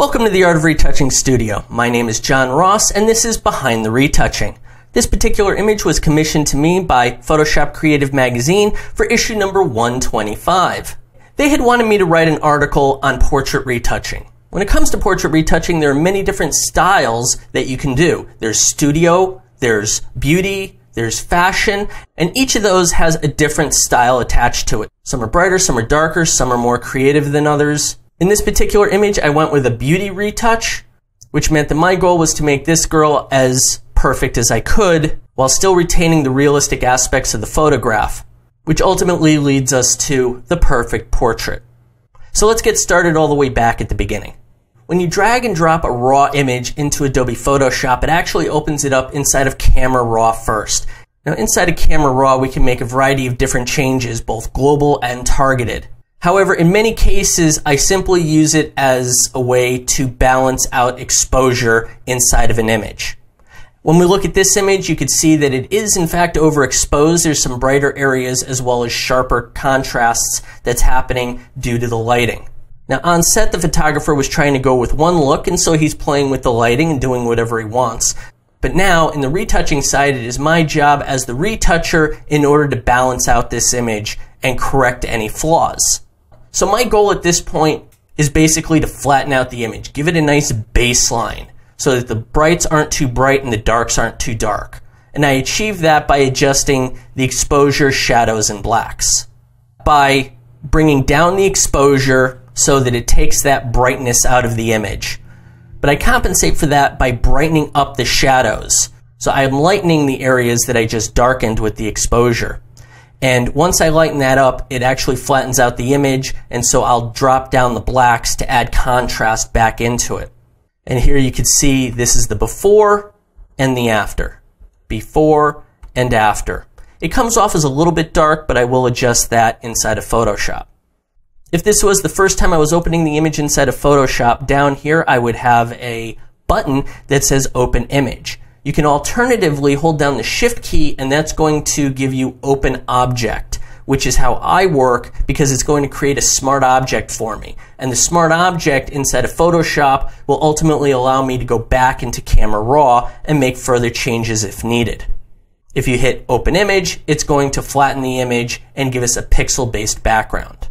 Welcome to the Art of Retouching Studio. My name is John Ross and this is Behind the Retouching. This particular image was commissioned to me by Photoshop Creative Magazine for issue number 125. They had wanted me to write an article on portrait retouching. When it comes to portrait retouching, there are many different styles that you can do. There's studio, there's beauty, there's fashion, and each of those has a different style attached to it. Some are brighter, some are darker, some are more creative than others. In this particular image, I went with a beauty retouch, which meant that my goal was to make this girl as perfect as I could while still retaining the realistic aspects of the photograph, which ultimately leads us to the perfect portrait. So let's get started all the way back at the beginning. When you drag and drop a raw image into Adobe Photoshop, it actually opens it up inside of Camera Raw first. Now inside of Camera Raw, we can make a variety of different changes, both global and targeted. However, in many cases, I simply use it as a way to balance out exposure inside of an image. When we look at this image, you can see that it is in fact overexposed. There's some brighter areas as well as sharper contrasts that's happening due to the lighting. Now on set, the photographer was trying to go with one look, and so he's playing with the lighting and doing whatever he wants. But now, in the retouching side, it is my job as the retoucher in order to balance out this image and correct any flaws. So my goal at this point is basically to flatten out the image, give it a nice baseline so that the brights aren't too bright and the darks aren't too dark. And I achieve that by adjusting the exposure, shadows, and blacks. By bringing down the exposure so that it takes that brightness out of the image. But I compensate for that by brightening up the shadows. So I am lightening the areas that I just darkened with the exposure. And once I lighten that up, it actually flattens out the image. And so I'll drop down the blacks to add contrast back into it. And here you can see this is the before and the after. Before and after. It comes off as a little bit dark, but I will adjust that inside of Photoshop. If this was the first time I was opening the image inside of Photoshop, down here I would have a button that says Open Image. You can alternatively hold down the shift key and that's going to give you open object, which is how I work because it's going to create a smart object for me. And the smart object inside of Photoshop will ultimately allow me to go back into Camera Raw and make further changes if needed. If you hit open image, it's going to flatten the image and give us a pixel based background.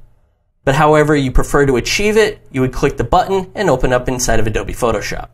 But however you prefer to achieve it, you would click the button and open up inside of Adobe Photoshop.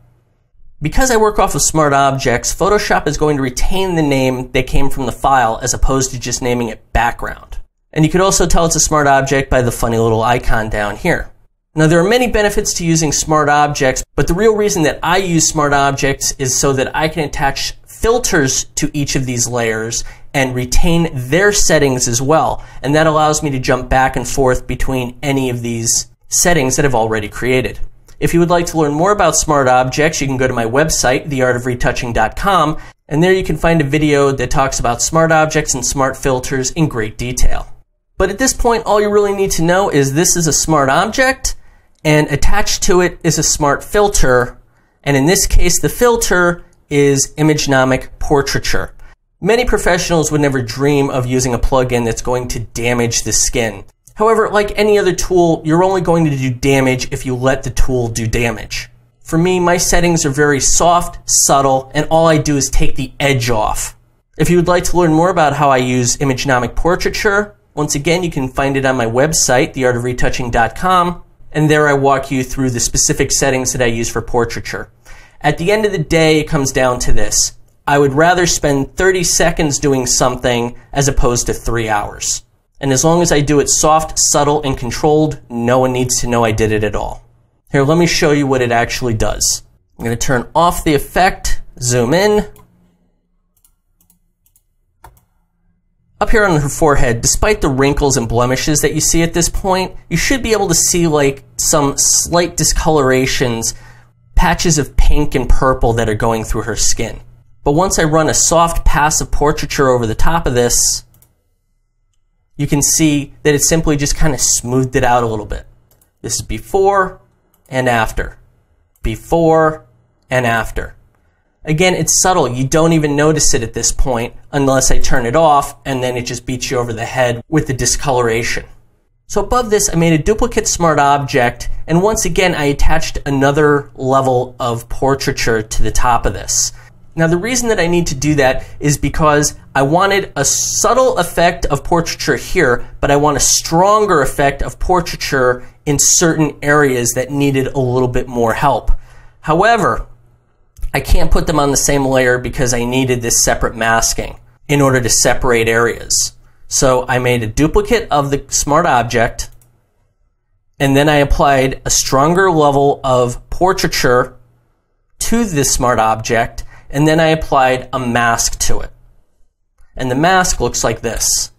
Because I work off of smart objects, Photoshop is going to retain the name that came from the file as opposed to just naming it background. And you could also tell it's a smart object by the funny little icon down here. Now there are many benefits to using smart objects, but the real reason that I use smart objects is so that I can attach filters to each of these layers and retain their settings as well. And that allows me to jump back and forth between any of these settings that I've already created. If you would like to learn more about smart objects, you can go to my website, theartofretouching.com, and there you can find a video that talks about smart objects and smart filters in great detail. But at this point, all you really need to know is this is a smart object, and attached to it is a smart filter, and in this case, the filter is Imagenomic Portraiture. Many professionals would never dream of using a plugin that's going to damage the skin. However, like any other tool, you're only going to do damage if you let the tool do damage. For me, my settings are very soft, subtle, and all I do is take the edge off. If you would like to learn more about how I use Imagenomic Portraiture, once again, you can find it on my website, theartofretouching.com, and there I walk you through the specific settings that I use for portraiture. At the end of the day, it comes down to this. I would rather spend 30 seconds doing something as opposed to three hours. And as long as I do it soft, subtle, and controlled, no one needs to know I did it at all. Here, let me show you what it actually does. I'm going to turn off the effect, zoom in. Up here on her forehead, despite the wrinkles and blemishes that you see at this point, you should be able to see like some slight discolorations, patches of pink and purple that are going through her skin. But once I run a soft passive portraiture over the top of this, you can see that it simply just kind of smoothed it out a little bit. This is before and after. Before and after. Again, it's subtle. You don't even notice it at this point unless I turn it off and then it just beats you over the head with the discoloration. So above this, I made a duplicate smart object, and once again, I attached another level of portraiture to the top of this. Now, the reason that I need to do that is because I wanted a subtle effect of portraiture here, but I want a stronger effect of portraiture in certain areas that needed a little bit more help. However, I can't put them on the same layer because I needed this separate masking in order to separate areas. So I made a duplicate of the smart object, and then I applied a stronger level of portraiture to this smart object, and then I applied a mask to it. And the mask looks like this.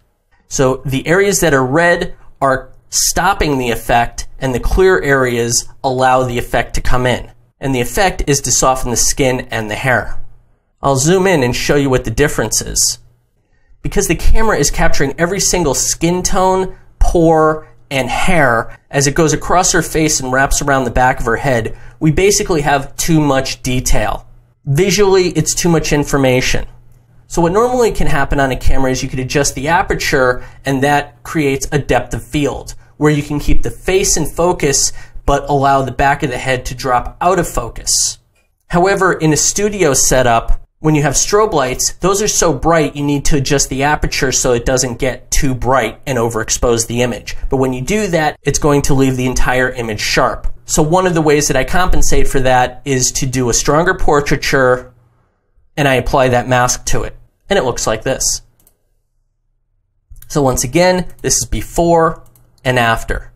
So the areas that are red are stopping the effect, and the clear areas allow the effect to come in. And the effect is to soften the skin and the hair. I'll zoom in and show you what the difference is because the camera is capturing every single skin tone, pore, and hair as it goes across her face and wraps around the back of her head, we basically have too much detail. Visually, it's too much information. So what normally can happen on a camera is you could adjust the aperture and that creates a depth of field where you can keep the face in focus but allow the back of the head to drop out of focus. However, in a studio setup, when you have strobe lights, those are so bright you need to adjust the aperture so it doesn't get too bright and overexpose the image. But when you do that, it's going to leave the entire image sharp. So one of the ways that I compensate for that is to do a stronger portraiture and I apply that mask to it. And it looks like this. So once again, this is before and after.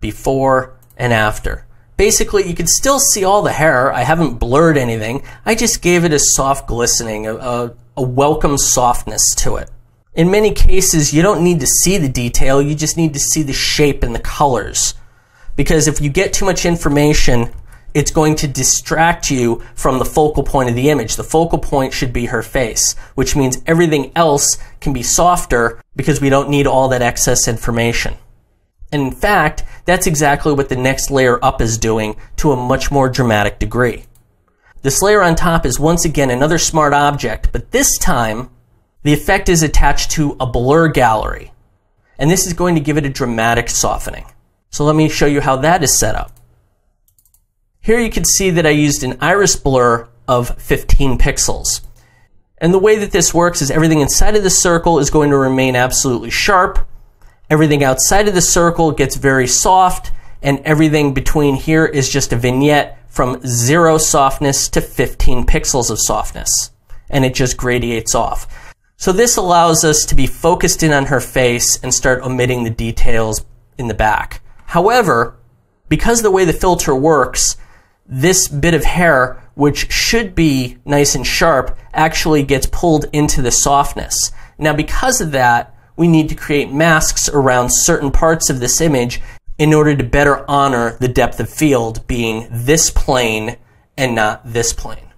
Before and after. Basically, you can still see all the hair. I haven't blurred anything. I just gave it a soft glistening, a, a, a welcome softness to it. In many cases, you don't need to see the detail, you just need to see the shape and the colors. Because if you get too much information, it's going to distract you from the focal point of the image. The focal point should be her face, which means everything else can be softer because we don't need all that excess information. And in fact, that's exactly what the next layer up is doing to a much more dramatic degree. This layer on top is once again another smart object, but this time the effect is attached to a blur gallery. And this is going to give it a dramatic softening. So let me show you how that is set up. Here you can see that I used an iris blur of 15 pixels. And the way that this works is everything inside of the circle is going to remain absolutely sharp, Everything outside of the circle gets very soft, and everything between here is just a vignette from zero softness to 15 pixels of softness. And it just gradiates off. So this allows us to be focused in on her face and start omitting the details in the back. However, because of the way the filter works, this bit of hair, which should be nice and sharp, actually gets pulled into the softness. Now, because of that, we need to create masks around certain parts of this image in order to better honor the depth of field being this plane and not this plane.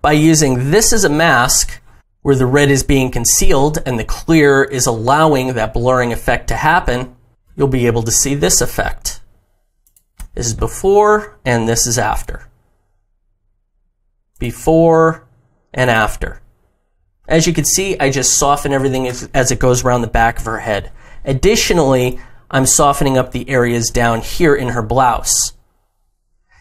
By using this as a mask, where the red is being concealed and the clear is allowing that blurring effect to happen, you'll be able to see this effect. This is before and this is after. Before and after. As you can see, I just soften everything as, it goes around the back of her head. Additionally, I'm softening up the areas down here in her blouse.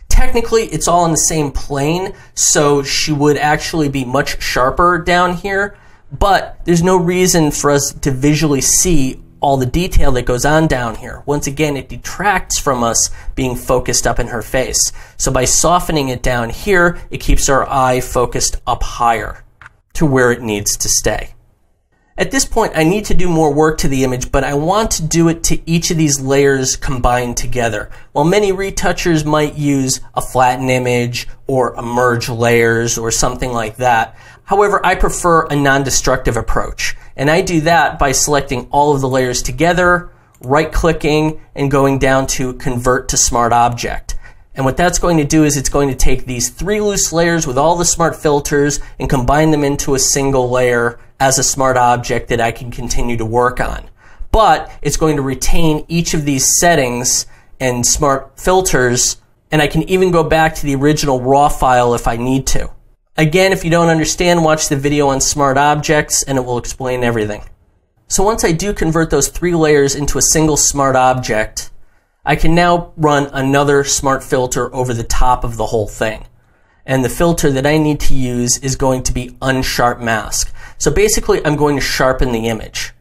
Technically, it's all in the same plane, so she would actually be much sharper down here, but there's no reason for us to visually see all the detail that goes on down here. Once again, it detracts from us being focused up in her face. So by softening it down here, it keeps our eye focused up higher to where it needs to stay. At this point, I need to do more work to the image, but I want to do it to each of these layers combined together. While many retouchers might use a flatten image or a merge layers or something like that, however, I prefer a non-destructive approach. And I do that by selecting all of the layers together, right-clicking, and going down to Convert to Smart Object. And what that's going to do is it's going to take these three loose layers with all the smart filters and combine them into a single layer as a smart object that I can continue to work on. But it's going to retain each of these settings and smart filters, and I can even go back to the original raw file if I need to. Again, if you don't understand, watch the video on smart objects and it will explain everything. So once I do convert those three layers into a single smart object, I can now run another smart filter over the top of the whole thing. And the filter that I need to use is going to be unsharp mask. So basically I'm going to sharpen the image.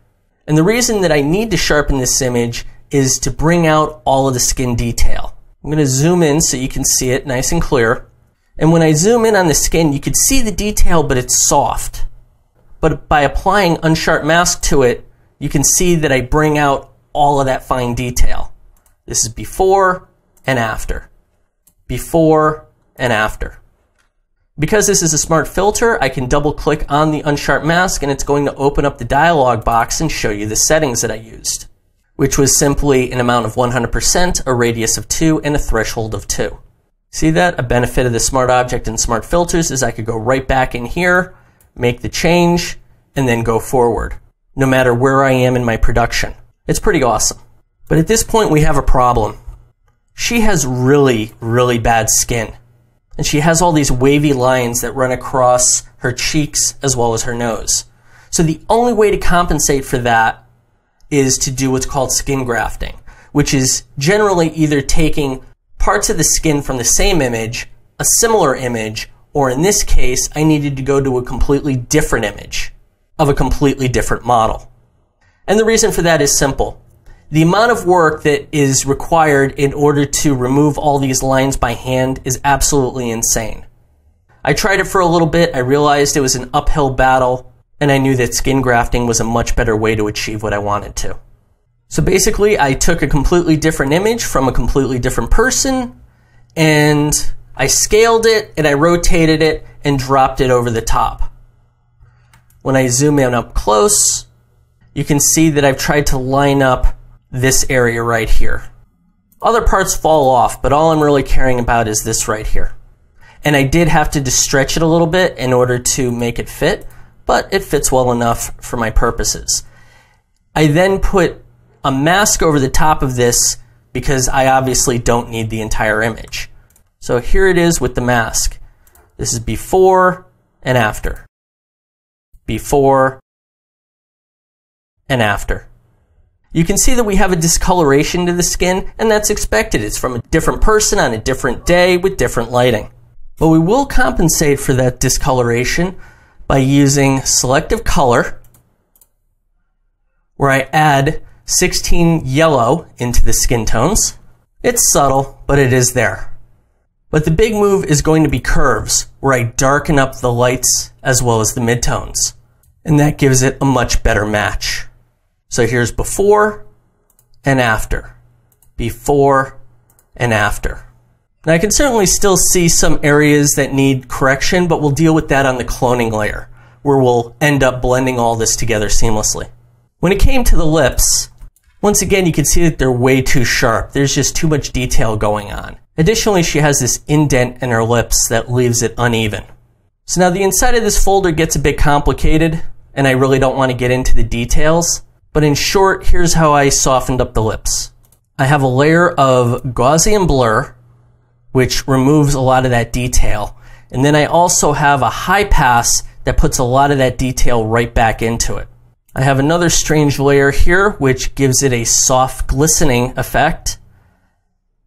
And the reason that I need to sharpen this image is to bring out all of the skin detail. I'm going to zoom in so you can see it nice and clear. And when I zoom in on the skin, you can see the detail, but it's soft. But by applying unsharp mask to it, you can see that I bring out all of that fine detail. This is before and after. Before and after. Because this is a smart filter, I can double click on the unsharp mask and it's going to open up the dialog box and show you the settings that I used, which was simply an amount of 100%, a radius of 2, and a threshold of 2. See that? A benefit of the smart object and smart filters is I could go right back in here, make the change, and then go forward, no matter where I am in my production. It's pretty awesome. But at this point, we have a problem. She has really, really bad skin. And she has all these wavy lines that run across her cheeks as well as her nose. So the only way to compensate for that is to do what's called skin grafting, which is generally either taking parts of the skin from the same image, a similar image, or in this case, I needed to go to a completely different image of a completely different model. And the reason for that is simple. The amount of work that is required in order to remove all these lines by hand is absolutely insane. I tried it for a little bit, I realized it was an uphill battle, and I knew that skin grafting was a much better way to achieve what I wanted to. So basically, I took a completely different image from a completely different person, and I scaled it and I rotated it and dropped it over the top. When I zoom in up close, you can see that I've tried to line up this area right here. Other parts fall off, but all I'm really caring about is this right here. And I did have to stretch it a little bit in order to make it fit, but it fits well enough for my purposes. I then put a mask over the top of this because I obviously don't need the entire image. So here it is with the mask. This is before and after. Before and after. You can see that we have a discoloration to the skin, and that's expected. It's from a different person on a different day with different lighting. But we will compensate for that discoloration by using selective color, where I add 16 yellow into the skin tones. It's subtle, but it is there. But the big move is going to be curves, where I darken up the lights as well as the midtones. And that gives it a much better match. So here's before and after. Before and after. Now I can certainly still see some areas that need correction, but we'll deal with that on the cloning layer, where we'll end up blending all this together seamlessly. When it came to the lips, once again you can see that they're way too sharp. There's just too much detail going on. Additionally, she has this indent in her lips that leaves it uneven. So now the inside of this folder gets a bit complicated, and I really don't want to get into the details. But in short, here's how I softened up the lips. I have a layer of Gaussian blur, which removes a lot of that detail. And then I also have a high pass that puts a lot of that detail right back into it. I have another strange layer here, which gives it a soft glistening effect,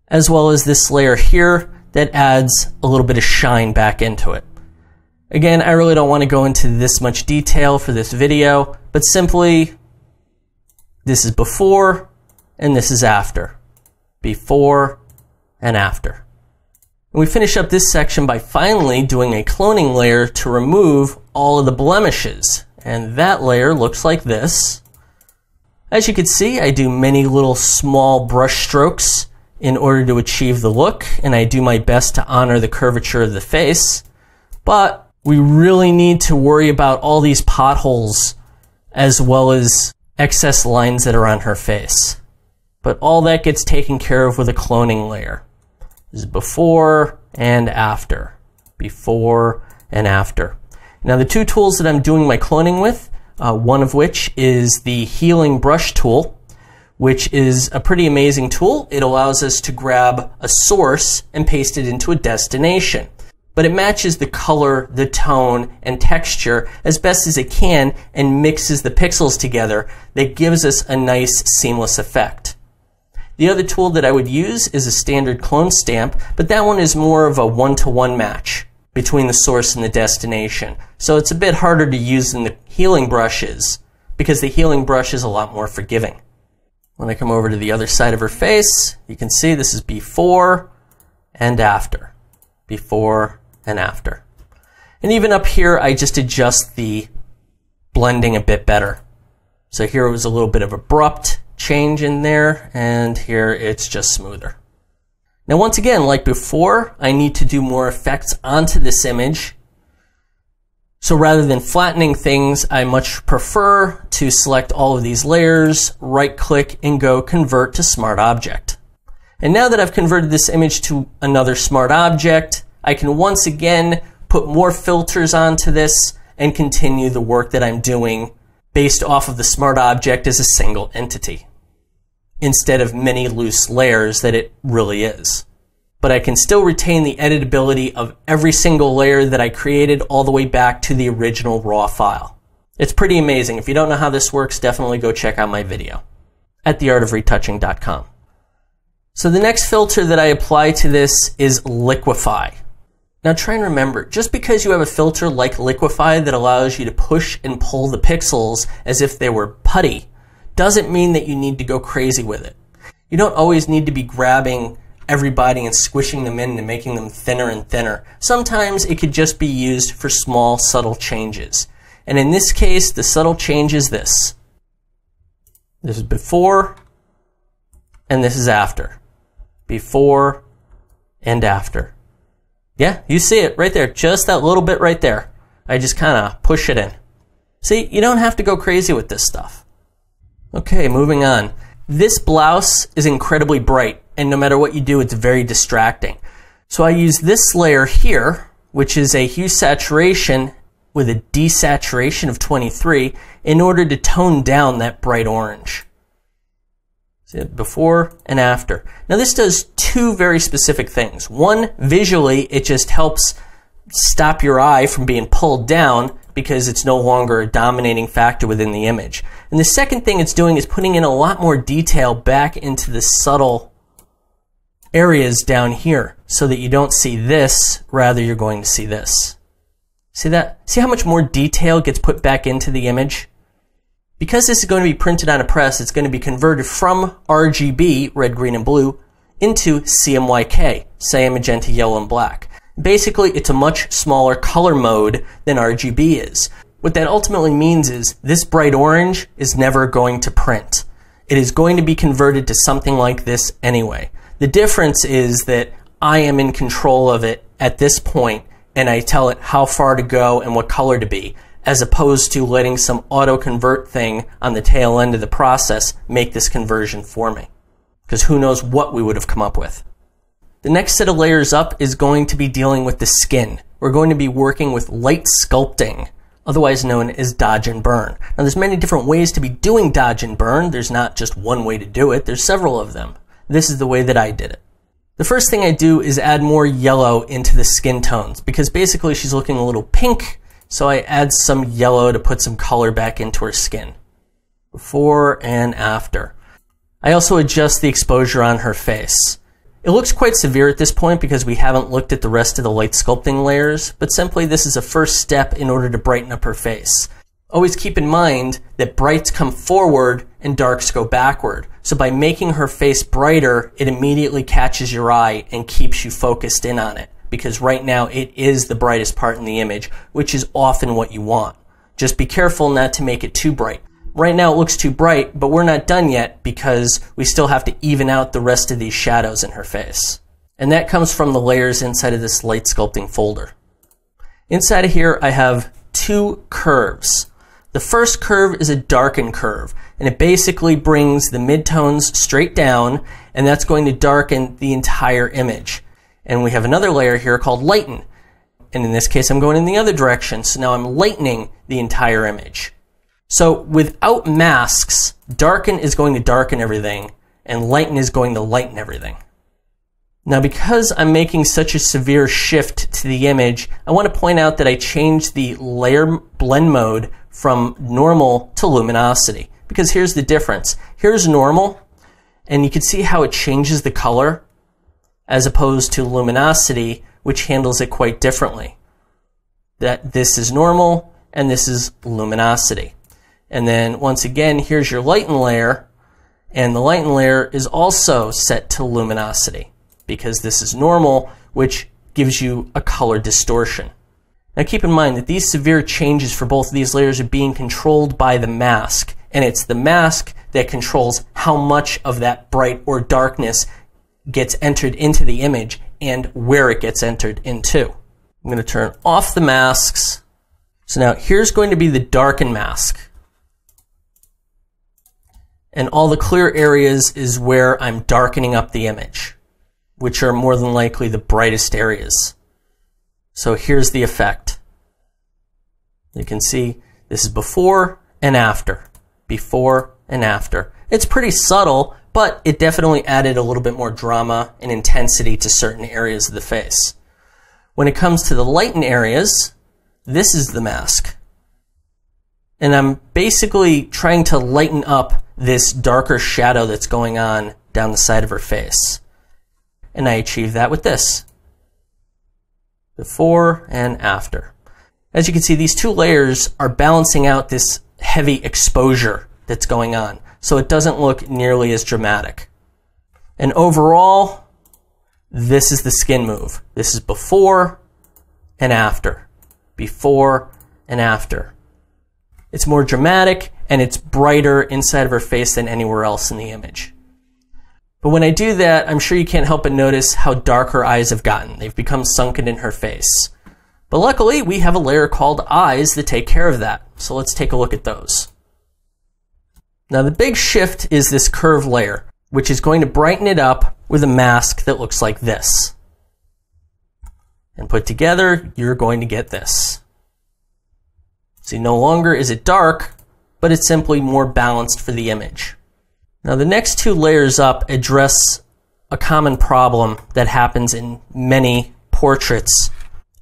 as well as this layer here that adds a little bit of shine back into it. Again, I really don't want to go into this much detail for this video, but simply this is before and this is after. Before and after. And we finish up this section by finally doing a cloning layer to remove all of the blemishes. And that layer looks like this. As you can see, I do many little small brush strokes in order to achieve the look, and I do my best to honor the curvature of the face. But we really need to worry about all these potholes as well as excess lines that are on her face. But all that gets taken care of with a cloning layer. This is before and after. Before and after. Now the two tools that I'm doing my cloning with, uh, one of which is the healing brush tool, which is a pretty amazing tool. It allows us to grab a source and paste it into a destination. But it matches the color, the tone, and texture as best as it can and mixes the pixels together that gives us a nice seamless effect. The other tool that I would use is a standard clone stamp, but that one is more of a one-to-one match between the source and the destination. So it's a bit harder to use than the healing brushes because the healing brush is a lot more forgiving. When I come over to the other side of her face, you can see this is before and after. Before and after. And even up here, I just adjust the blending a bit better. So here it was a little bit of abrupt change in there, and here it's just smoother. Now once again, like before, I need to do more effects onto this image. So rather than flattening things, I much prefer to select all of these layers, right click and go convert to smart object. And now that I've converted this image to another smart object, I can once again put more filters onto this and continue the work that I'm doing based off of the smart object as a single entity instead of many loose layers that it really is. But I can still retain the editability of every single layer that I created all the way back to the original raw file. It's pretty amazing. If you don't know how this works, definitely go check out my video at theartofretouching.com. So the next filter that I apply to this is Liquify. Now try and remember, just because you have a filter like Liquify that allows you to push and pull the pixels as if they were putty, doesn't mean that you need to go crazy with it. You don't always need to be grabbing everybody and squishing them in and making them thinner and thinner. Sometimes it could just be used for small, subtle changes. And in this case, the subtle change is this. This is before, and this is after. Before and after. Yeah, you see it right there. Just that little bit right there. I just kind of push it in. See, you don't have to go crazy with this stuff. Okay, moving on. This blouse is incredibly bright, and no matter what you do, it's very distracting. So I use this layer here, which is a hue saturation with a desaturation of 23 in order to tone down that bright orange. Before and after. Now this does two very specific things. One, visually, it just helps stop your eye from being pulled down because it's no longer a dominating factor within the image. And the second thing it's doing is putting in a lot more detail back into the subtle areas down here so that you don't see this, rather you're going to see this. See that? See how much more detail gets put back into the image? Because this is going to be printed on a press, it's going to be converted from RGB, red, green, and blue, into CMYK, cyan, magenta, yellow, and black. Basically, it's a much smaller color mode than RGB is. What that ultimately means is this bright orange is never going to print. It is going to be converted to something like this anyway. The difference is that I am in control of it at this point and I tell it how far to go and what color to be, as opposed to letting some auto convert thing on the tail end of the process make this conversion for me. Because who knows what we would have come up with. The next set of layers up is going to be dealing with the skin. We're going to be working with light sculpting, otherwise known as dodge and burn. Now there's many different ways to be doing dodge and burn. There's not just one way to do it. There's several of them. This is the way that I did it. The first thing I do is add more yellow into the skin tones because basically she's looking a little pink, so I add some yellow to put some color back into her skin. Before and after. I also adjust the exposure on her face. It looks quite severe at this point because we haven't looked at the rest of the light sculpting layers, but simply this is a first step in order to brighten up her face. Always keep in mind that brights come forward and darks go backward. So by making her face brighter, it immediately catches your eye and keeps you focused in on it. Because right now it is the brightest part in the image, which is often what you want. Just be careful not to make it too bright. Right now it looks too bright, but we're not done yet because we still have to even out the rest of these shadows in her face. And that comes from the layers inside of this light sculpting folder. Inside of here, I have two curves. The first curve is a darken curve, and it basically brings the midtones straight down, and that's going to darken the entire image. And we have another layer here called lighten. And in this case, I'm going in the other direction, so now I'm lightening the entire image. So without masks, darken is going to darken everything, and lighten is going to lighten everything. Now, because I'm making such a severe shift to the image, I want to point out that I changed the layer blend mode from normal to luminosity. Because here's the difference. Here's normal, and you can see how it changes the color as opposed to luminosity, which handles it quite differently. That this is normal and this is luminosity. And then once again, here's your lighten layer, and the lighten layer is also set to luminosity because this is normal, which gives you a color distortion. Now keep in mind that these severe changes for both of these layers are being controlled by the mask, and it's the mask that controls how much of that bright or darkness gets entered into the image and where it gets entered into. I'm going to turn off the masks. So now here's going to be the darken mask. And all the clear areas is where I'm darkening up the image, which are more than likely the brightest areas. So here's the effect. You can see this is before and after. Before and after. It's pretty subtle, but it definitely added a little bit more drama and intensity to certain areas of the face. When it comes to the lighten areas, this is the mask. And I'm basically trying to lighten up this darker shadow that's going on down the side of her face. And I achieve that with this. Before and after. As you can see, these two layers are balancing out this heavy exposure that's going on so it doesn't look nearly as dramatic. And overall, this is the skin move. This is before and after. Before and after. It's more dramatic and it's brighter inside of her face than anywhere else in the image. But when I do that, I'm sure you can't help but notice how dark her eyes have gotten. They've become sunken in her face. But luckily, we have a layer called eyes that take care of that. So let's take a look at those. Now the big shift is this curve layer, which is going to brighten it up with a mask that looks like this. And put together, you're going to get this. See, no longer is it dark, but it's simply more balanced for the image. Now the next two layers up address a common problem that happens in many portraits,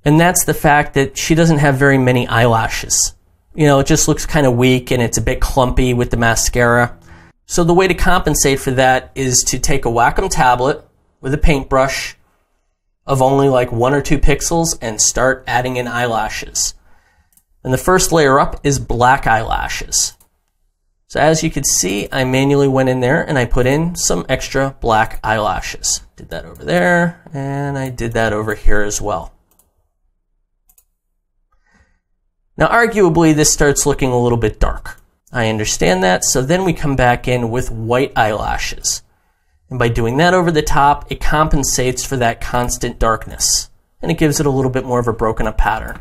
and that's the fact that she doesn't have very many eyelashes you know, it just looks kind of weak and it's a bit clumpy with the mascara. So the way to compensate for that is to take a Wacom tablet with a paintbrush of only like one or two pixels and start adding in eyelashes. And the first layer up is black eyelashes. So as you can see, I manually went in there and I put in some extra black eyelashes. Did that over there, and I did that over here as well. Now, arguably, this starts looking a little bit dark. I understand that, so then we come back in with white eyelashes. And by doing that over the top, it compensates for that constant darkness. And it gives it a little bit more of a broken up pattern.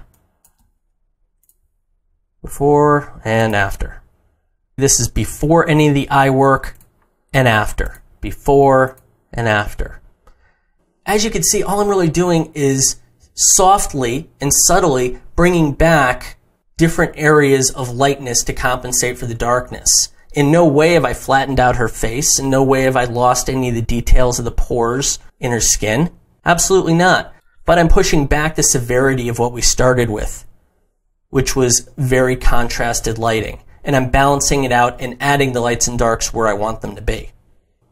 Before and after. This is before any of the eye work and after. Before and after. As you can see, all I'm really doing is softly and subtly bringing back different areas of lightness to compensate for the darkness. In no way have I flattened out her face. In no way have I lost any of the details of the pores in her skin. Absolutely not. But I'm pushing back the severity of what we started with, which was very contrasted lighting. And I'm balancing it out and adding the lights and darks where I want them to be.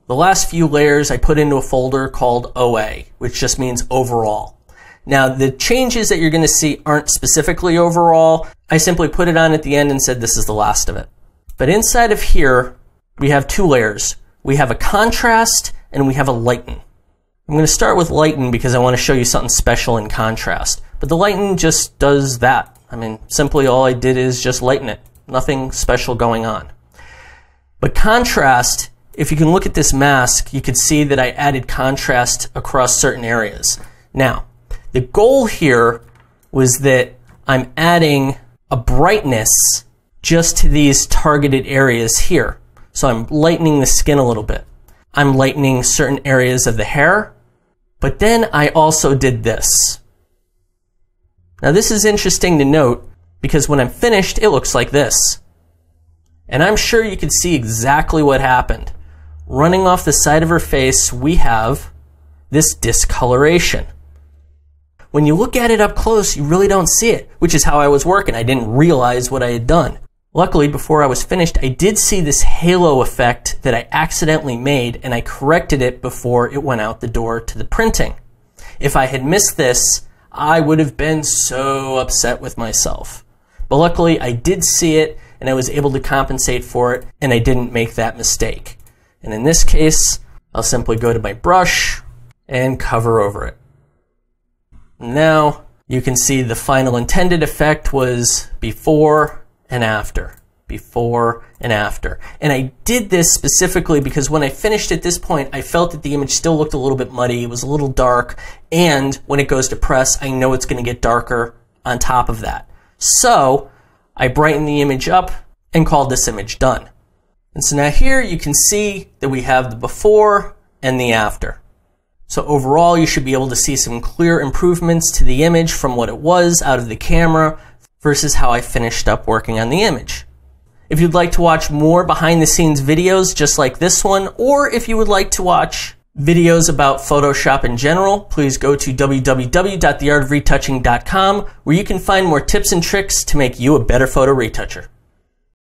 The last few layers I put into a folder called OA, which just means overall. Now, the changes that you're going to see aren't specifically overall. I simply put it on at the end and said this is the last of it. But inside of here, we have two layers. We have a contrast and we have a lighten. I'm going to start with lighten because I want to show you something special in contrast. But the lighten just does that. I mean, simply all I did is just lighten it. Nothing special going on. But contrast, if you can look at this mask, you can see that I added contrast across certain areas. Now, the goal here was that I'm adding a brightness just to these targeted areas here. So I'm lightening the skin a little bit. I'm lightening certain areas of the hair, but then I also did this. Now this is interesting to note because when I'm finished, it looks like this. And I'm sure you can see exactly what happened. Running off the side of her face, we have this discoloration. When you look at it up close, you really don't see it, which is how I was working. I didn't realize what I had done. Luckily, before I was finished, I did see this halo effect that I accidentally made and I corrected it before it went out the door to the printing. If I had missed this, I would have been so upset with myself. But luckily, I did see it and I was able to compensate for it and I didn't make that mistake. And in this case, I'll simply go to my brush and cover over it. Now you can see the final intended effect was before and after. Before and after. And I did this specifically because when I finished at this point, I felt that the image still looked a little bit muddy. It was a little dark. And when it goes to press, I know it's going to get darker on top of that. So I brightened the image up and called this image done. And so now here you can see that we have the before and the after. So overall, you should be able to see some clear improvements to the image from what it was out of the camera versus how I finished up working on the image. If you'd like to watch more behind the scenes videos just like this one, or if you would like to watch videos about Photoshop in general, please go to www.theartofretouching.com where you can find more tips and tricks to make you a better photo retoucher.